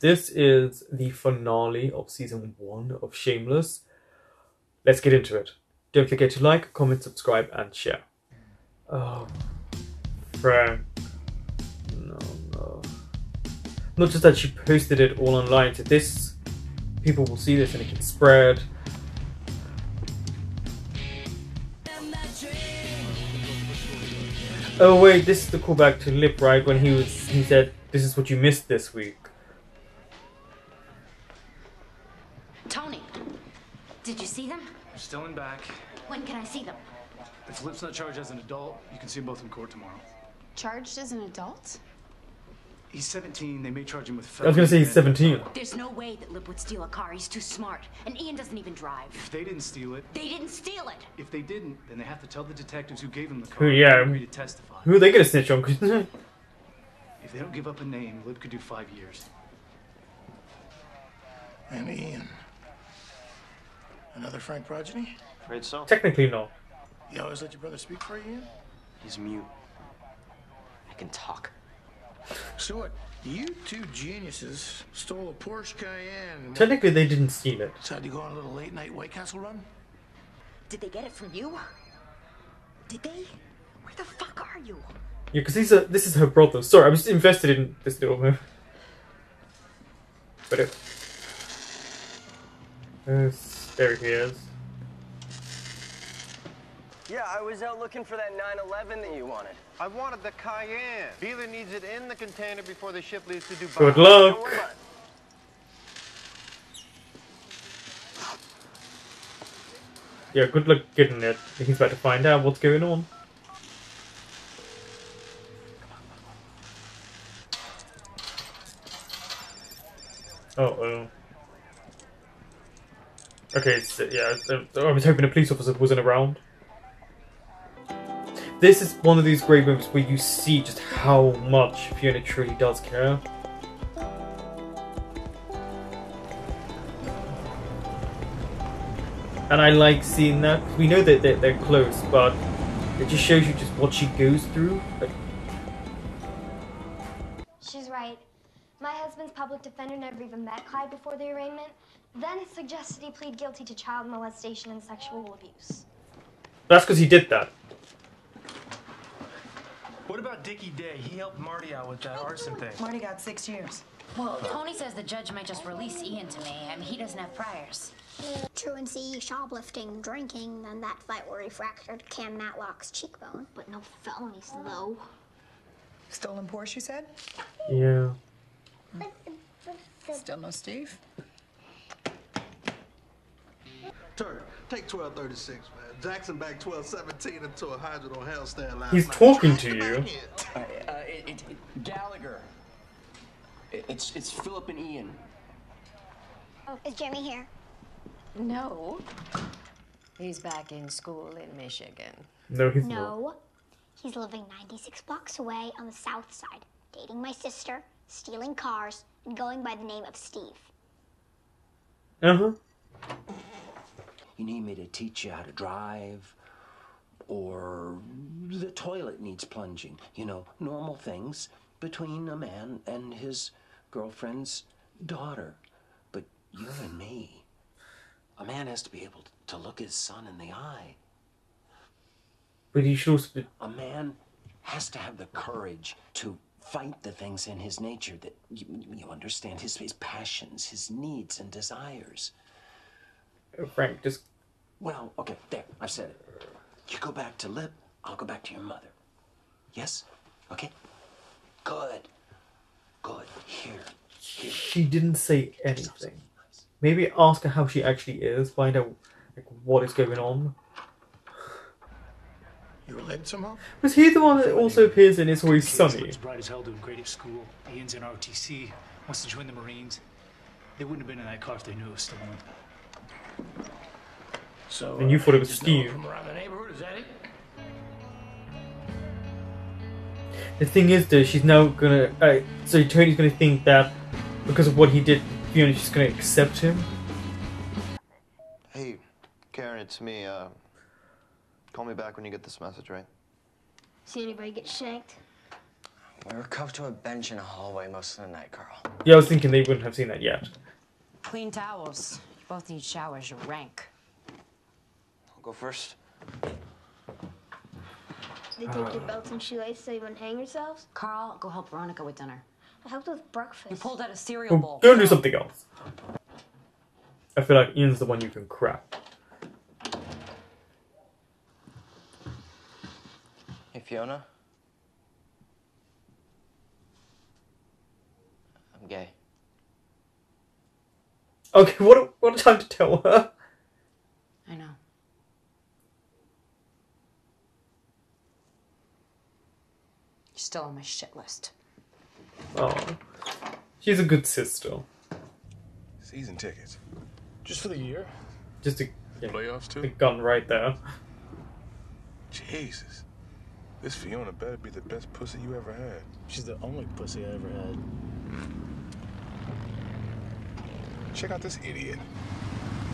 this is the finale of season one of Shameless. Let's get into it. Don't forget to like, comment, subscribe, and share. Oh, Frank. No, no. Not just that she posted it all online, so this people will see this and it can spread. Oh wait, this is the callback to Lip, right? When he was he said, "This is what you missed this week." Tony, did you see them? They're still in back. When can I see them? If Lip's not charged as an adult, you can see them both in court tomorrow. Charged as an adult? He's 17. They may charge him with I was gonna say he's 17. There's no way that Lip would steal a car. He's too smart. And Ian doesn't even drive. If they didn't steal it, They didn't steal it. if they didn't, then they have to tell the detectives who gave them the car. Who, yeah. and agree to testify. Who are they gonna snitch on? If they don't give up a name, Lip could do five years. And Ian. Another Frank progeny? Afraid so. Technically, no. You always let your brother speak for you, Ian? He's mute. I can talk. So what? You two geniuses stole a Porsche Cayenne Technically, they didn't steal it. decided to go on a little late night White Castle run? Did they get it from you? Did they? Where the fuck are you? Yeah, because these are this is her brother. Sorry, I'm just invested in this little move. But it. Yes, there he is. Yeah, I was out looking for that 911 that you wanted. I wanted the Cayenne. Dealer needs it in the container before the ship leaves to Dubai. Good luck. worry about it. Yeah, good luck getting it. He's about to find out what's going on. Oh, oh. Okay, it's, yeah, uh, I was hoping a police officer wasn't around. This is one of these great moments where you see just how much Fiona truly does care. And I like seeing that. We know that they're, they're close, but it just shows you just what she goes through. Like, My husband's public defender never even met Clyde before the arraignment, then suggested he plead guilty to child molestation and sexual abuse. that's because he did that. What about Dickie Day? He helped Marty out with that arson thing. Marty got six years. Well, Tony says the judge might just release Ian to me. I mean, he doesn't have priors. truancy, shoplifting, drinking, then that fight where he fractured Cam Matlock's cheekbone. But no felonies, though. Stolen Porsche, you said? Yeah. Still no Steve? Turner, take 1236, man. Jackson back 1217 into a hydrant on Halsted last He's night. talking to you. back in. Uh, it, it, it- Gallagher. It- it's it's Philip and Ian. Is Jimmy here? No. He's back in school in Michigan. No, he's not. No. He's living 96 blocks away on the south side, dating my sister, stealing cars, and going by the name of Steve. Uh huh. You need me to teach you how to drive, or the toilet needs plunging. You know, normal things between a man and his girlfriend's daughter. But you and me, a man has to be able to look his son in the eye. But he should also be. A man has to have the courage to fight the things in his nature that you, you understand his, his passions, his needs and desires. uh, Frank, just. Well, okay, there, I've said it. You go back to Lip, I'll go back to your mother. Yes? Okay? Good. Good. Here. Here. She didn't say anything. Maybe ask her how she actually is, find out like, what is going on. You related somehow? Was he the one that also appears in It's Always Sunny? looks bright as hell doing great at school. Ian's in ROTC. Wants to join the Marines. They wouldn't have been in that car if they knew it was stolen. So, And you thought it was Steve. From around the neighborhood, is that it? The thing is, though, she's now gonna. Uh, so Tony's gonna think that because of what he did, Fiona's just gonna accept him. Hey, Karen, it's me. Uh, call me back when you get this message, right? See anybody get shanked? We were cuffed to a bench in a hallway most of the night, Carl. Yeah, I was thinking they wouldn't have seen that yet. Clean towels. You both need showers. You're rank. I'll go first. They take your belts and shoelaces so you wouldn't hang yourselves? Carl, go help Veronica with dinner. I helped with breakfast. You pulled out a cereal Well, bowl. go and do something else. I feel like Ian's the one you can crap. Fiona. I'm gay. Okay, what a, what a time to tell her. I know. You're still on my shit list. Oh, she's a good sister. Season tickets. Just for the year? Just a yeah, Playoffs too? the gun right there. Jesus. This Fiona better be the best pussy you ever had. She's the only pussy I ever had. Check out this idiot.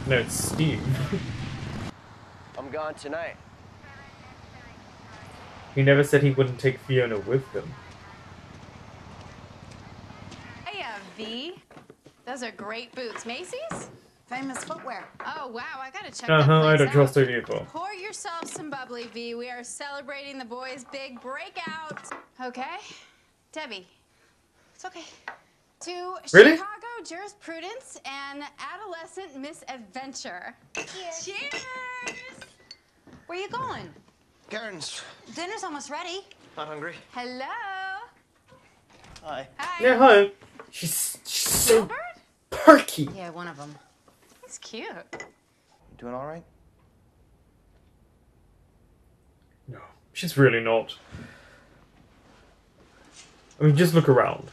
No, it's Steve. I'm gone tonight. he never said he wouldn't take Fiona with him. Hey, uh, V. Those are great boots. Macy's? Famous footwear. Oh, wow. I gotta check Uh that huh. I don't out. trust her either. Pour yourself some bubbly, V. We are celebrating the boys' big breakout. Okay? Debbie. It's okay. To Really? Chicago jurisprudence and adolescent misadventure. Cheers! Where are you going? Karen's Dinner's almost ready. not hungry. Hello? Hi. Hi. Yeah, hi. She's, she's so Gilbert? perky. Yeah, one of them. He's cute. You Doing all right? No, she's really not. I mean, just look around.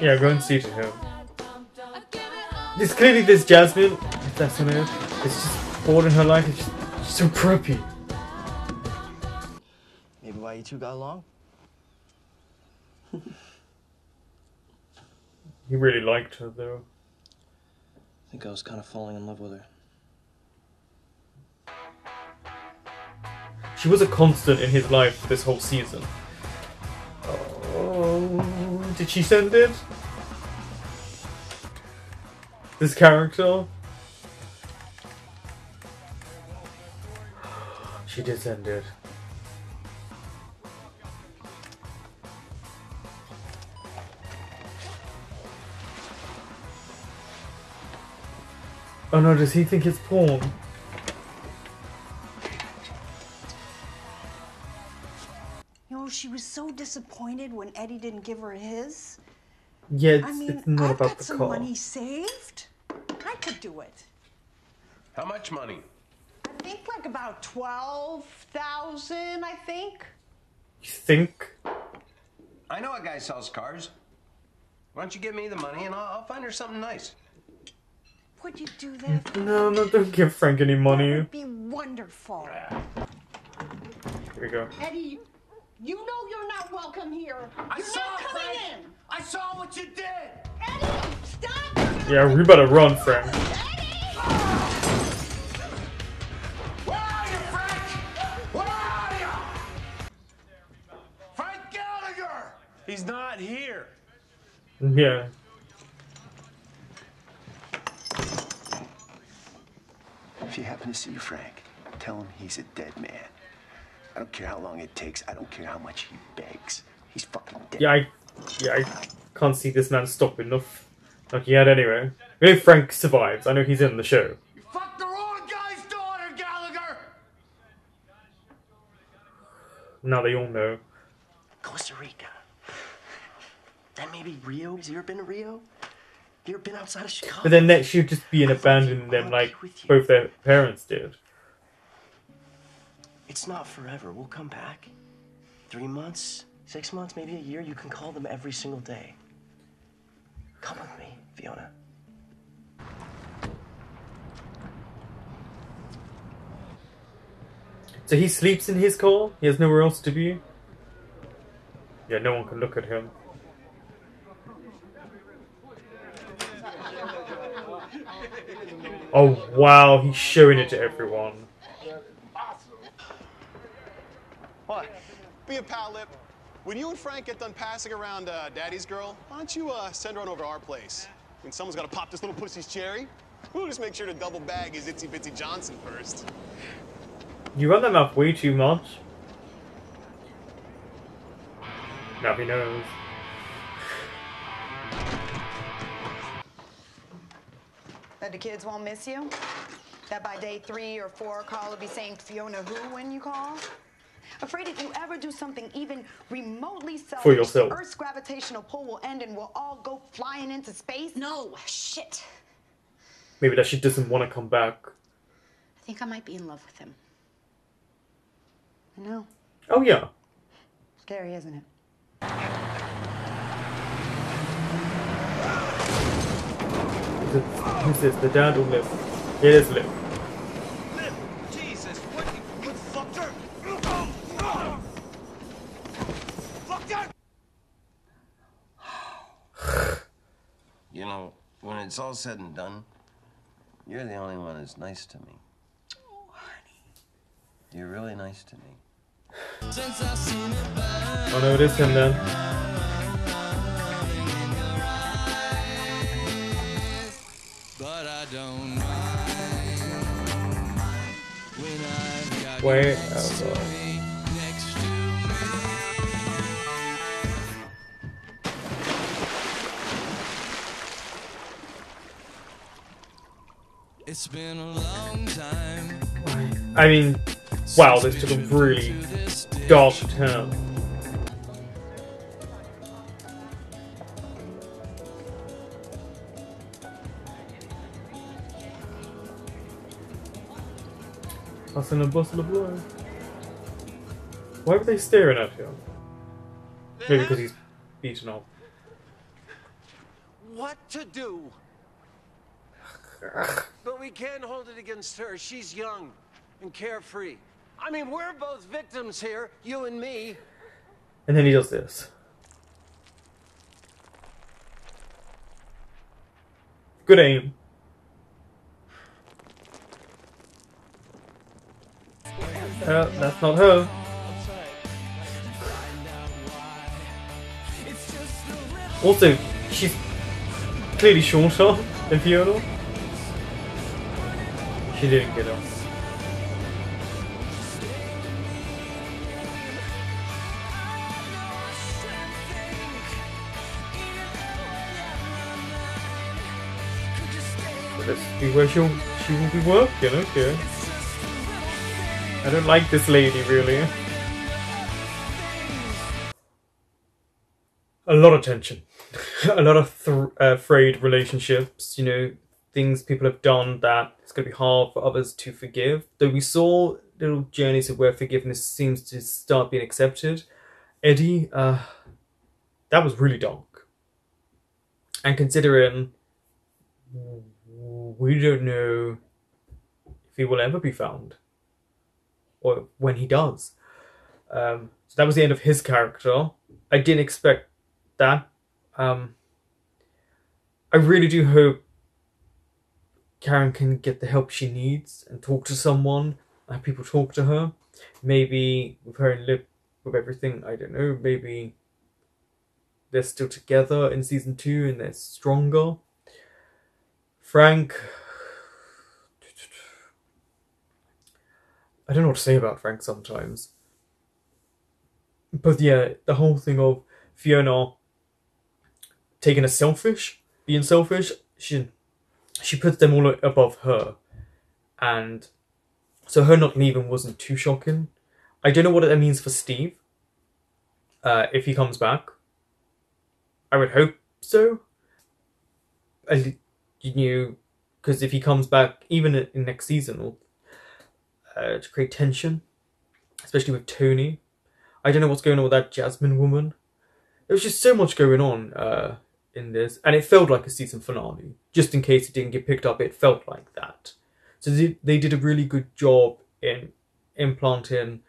Yeah, go and see to him. It's clearly this Jasmine, if that's her name, it's just bored in her life. It's just, so preppy. Maybe why you two got along? He really liked her though. I think I was kind of falling in love with her. She was a constant in his life this whole season. Oh, did she send it? This character? She did send it. Oh no, does he think it's porn? You know, she was so disappointed when Eddie didn't give her his. Yeah, it's, I mean, it's not I've about got the some car. money saved. I could do it. How much money? I think like about twelve thousand. I think. You think? I know a guy sells cars. Why don't you give me the money and I'll, I'll find her something nice. Would you do that? No, no, don't give Frank any money. It'd be wonderful. Here we go. Eddie, you know you're not welcome here. I you're saw not coming Frank. in. I saw what you did. Eddie, stop! Yeah, we better run, Frank. Where are you, Frank? Where are you? Frank Gallagher! He's not here. Yeah. If you happen to see Frank, tell him he's a dead man. I don't care how long it takes. I don't care how much he begs. He's fucking dead. Yeah, I, yeah, I can't see this man stop enough. Like he had anyway. We know Frank survives. I know he's in the show. You fucked the wrong guy's daughter, Gallagher! Now they all know. Costa Rica. Then maybe Rio. Has you ever been to Rio? You ever been outside of Chicago? But then next she'll just be an abandoning them like both their parents did. It's not forever. We'll come back. Three months, six months, maybe a year. You can call them every single day. Come with me, Fiona. So he sleeps in his car? He has nowhere else to be? Yeah, no one can look at him. Oh wow, he's showing it to everyone. What? Be a pal, Lip. When you and Frank get done passing around uh, Daddy's girl, why don't you uh, send her on over to our place? I mean, someone's got to pop this little pussy's cherry. We'll just make sure to double bag his itsy bitsy Johnson first. You run them up way too much. Now he knows. The kids won't miss you? That by day three or four, Carl will be saying Fiona who when you call? Afraid if you ever do something even remotely selfish, For yourself. Earth's gravitational pull will end and we'll all go flying into space? No, shit. Maybe that she doesn't want to come back. I think I might be in love with him. I know. Oh yeah. Scary, isn't it? Is who's this? The dad or Lip? It is Lip. Jesus, what you, you fucked her? Fucked her! You know, when it's all said and done, you're the only one that's nice to me. Oh, honey. You're really nice to me. Oh no, it is him then. Wait, oh god. next to me. It's been a long time. I mean, wow, this took a really dark turn. Hustle a bustle of life. Why were they staring at him? Maybe because he's beaten up. What to do? but we can't hold it against her. She's young and carefree. I mean, we're both victims here, you and me. And then he does this. Good aim. Uh, that's not her. Also, she's clearly shorter than Fiona. She didn't get. So Let's see where she'll, she will be working, okay. I don't like this lady, really. A lot of tension. a lot of uh, frayed relationships, you know, things people have done that it's going to be hard for others to forgive. Though we saw little journeys of where forgiveness seems to start being accepted. Eddie, uh, that was really dark. And considering we don't know if he will ever be found or when he does. Um, so that was the end of his character. I didn't expect that. Um, I really do hope Karen can get the help she needs and talk to someone. Have people talk to her. Maybe with her and Lip, with everything, I don't know. Maybe they're still together in season two and they're stronger. Frank. I don't know what to say about Frank sometimes. But yeah, the whole thing of Fiona taking a selfish, being selfish, she she puts them all above her. And so her not leaving wasn't too shocking. I don't know what that means for Steve. Uh, if he comes back. I would hope so. I, you because if he comes back, even in next season, or uh, to create tension, especially with Tony. I don't know what's going on with that Jasmine woman. There was just so much going on uh, in this, and it felt like a season finale. Just in case it didn't get picked up, it felt like that. So they, they did a really good job in implanting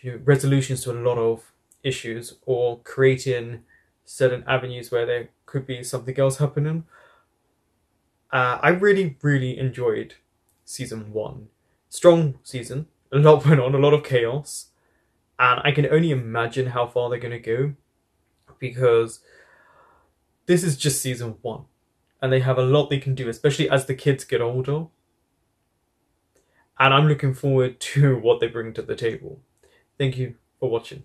you know, resolutions to a lot of issues or creating certain avenues where there could be something else happening. Uh, I really, really enjoyed season one. Strong season. A lot went on, a lot of chaos. And I can only imagine how far they're going to go because this is just season one. And they have a lot they can do, especially as the kids get older. And I'm looking forward to what they bring to the table. Thank you for watching.